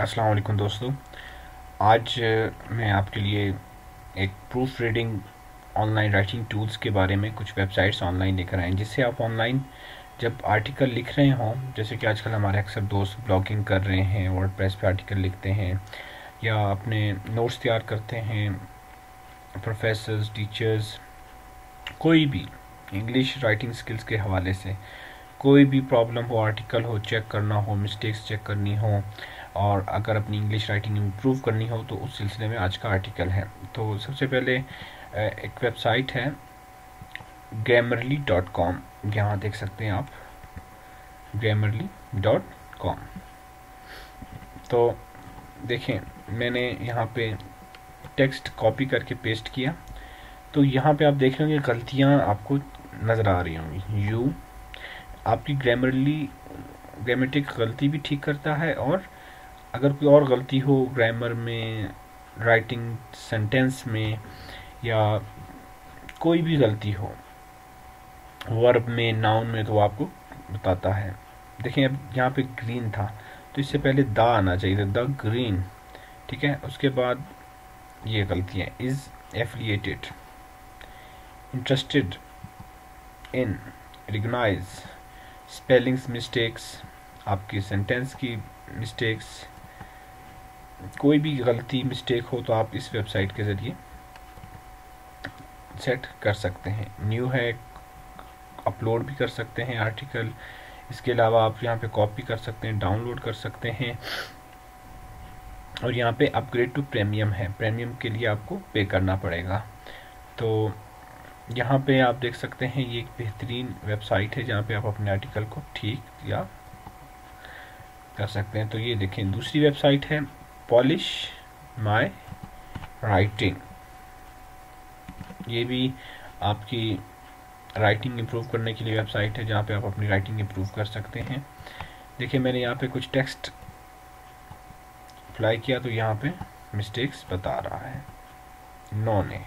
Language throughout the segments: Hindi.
अस्सलाम वालेकुम दोस्तों। आज मैं आपके लिए एक proof reading online writing tools के बारे में कुछ वेबसाइट्स ऑनलाइन लेकर आए जिससे आप ऑनलाइन जब आर्टिकल लिख रहे हों, जैसे कि आजकल हमारे अक्सर दोस्त ब्लॉगिंग कर रहे हैं वर्ड प्रेस पर आर्टिकल लिखते हैं, या अपने नोट्स तैयार करते हैं प्रोफेसर्स टीचर्स कोई भी इंग्लिश राइटिंग स्किल्स के हवाले से, कोई भी प्रॉब्लम हो आर्टिकल हो चेक करना हो मिस्टेक्स चेक करनी हो और अगर अपनी इंग्लिश राइटिंग इम्प्रूव करनी हो तो उस सिलसिले में आज का आर्टिकल है। तो सबसे पहले एक वेबसाइट है ग्रामरली डॉट कॉम यहाँ देख सकते हैं आप ग्रामरली डॉट कॉम तो देखें, मैंने यहाँ पे टेक्स्ट कॉपी करके पेस्ट किया। तो यहाँ पे आप देख रहे होंगे, गलतियाँ आपको नज़र आ रही होंगी। यू आपकी ग्रामरली ग्रामेटिक गलती भी ठीक करता है और अगर कोई और गलती हो ग्रामर में राइटिंग सेंटेंस में, या कोई भी गलती हो वर्ब में नाउन में तो आपको बताता है। देखें, अब यहाँ पे ग्रीन था तो इससे पहले द आना चाहिए था, द ग्रीन। ठीक है, उसके बाद ये गलती है is affiliated interested in recognise spellings mistakes आपकी सेंटेंस की मिस्टेक्स कोई भी गलती मिस्टेक हो तो आप इस वेबसाइट के ज़रिए सेट कर सकते हैं। न्यू है अपलोड भी कर सकते हैं आर्टिकल इसके अलावा आप यहाँ पे कॉपी कर सकते हैं डाउनलोड कर सकते हैं। और यहाँ पे अपग्रेड टू प्रीमियम है। प्रीमियम के लिए आपको पे करना पड़ेगा। तो यहाँ पे आप देख सकते हैं, ये एक बेहतरीन वेबसाइट है जहाँ पे आप अपने आर्टिकल को ठीक या कर सकते हैं। तो ये देखें, दूसरी वेबसाइट है। पॉलिश माई राइटिंग ये भी आपकी राइटिंग इम्प्रूव करने के लिए वेबसाइट है जहाँ पे आप अपनी राइटिंग इम्प्रूव कर सकते हैं। देखिए, मैंने यहाँ पे कुछ टेक्स्ट अप्लाई किया तो यहाँ पे मिस्टेक्स बता रहा है। नॉन है।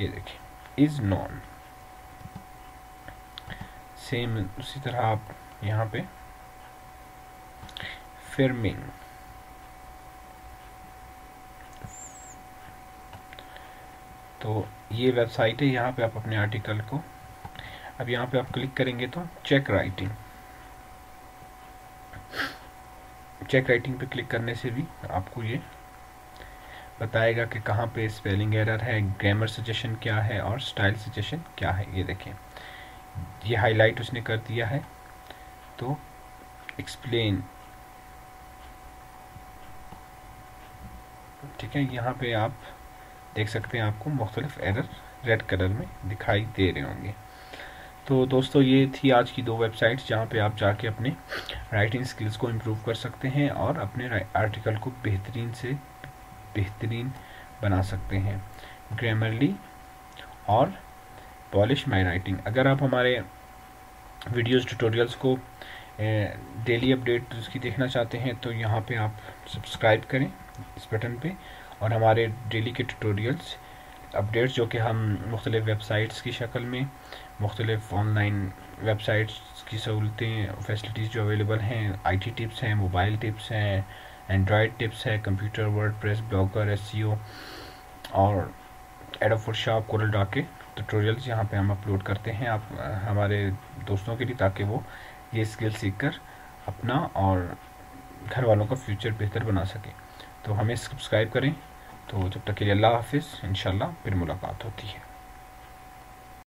ये देखिए इज़ नॉन सेम उसी तरह आप यहाँ पे फिर्मिंग तो ये वेबसाइट है, यहाँ पे आप अपने आर्टिकल को, अब यहाँ पे आप क्लिक करेंगे तो चेक राइटिंग चेक राइटिंग पे क्लिक करने से भी आपको ये बताएगा कि कहाँ पे स्पेलिंग एरर है ग्रामर सजेशन क्या है और स्टाइल सजेशन क्या है, ये देखें। ये हाईलाइट उसने कर दिया है तो एक्सप्लेन ठीक है, यहाँ पे आप देख सकते हैं आपको मुख्तलिफ़ एरर रेड कलर में दिखाई दे रहे होंगे। तो दोस्तों, ये थी आज की दो वेबसाइट्स जहाँ पे आप जाके अपने राइटिंग स्किल्स को इम्प्रूव कर सकते हैं और अपने आर्टिकल को बेहतरीन से बेहतरीन बना सकते हैं। ग्रामरली और पॉलिश माई राइटिंग अगर आप हमारे वीडियोस ट्यूटोरियल्स को डेली अपडेट उसकी देखना चाहते हैं तो यहाँ पे आप सब्सक्राइब करें। इस बटन पे और हमारे डेली के ट्यूटोरियल्स अपडेट्स जो कि हम मुख्तलिफ़ वेबसाइट्स की शक्ल में, मुख्तलिफ़ ऑनलाइन वेबसाइट्स की सहूलतें फैसिलिटीज़ जो अवेलेबल हैं आईटी टिप्स हैं मोबाइल टिप्स हैं एंड्रॉयड टिप्स है computer WordPress Blogger SEO और एडोफोर शॉप कोरल डॉट के ट्यूटोरियल्स यहाँ पे हम अपलोड करते हैं आप, हमारे दोस्तों के लिए ताकि वो ये स्किल सीख कर अपना और घर वालों का फ्यूचर बेहतर बना सकें। तो हमें सब्सक्राइब करें तो जब तक के लिए अल्लाह हाफिज़ इन फिर मुलाकात होती है।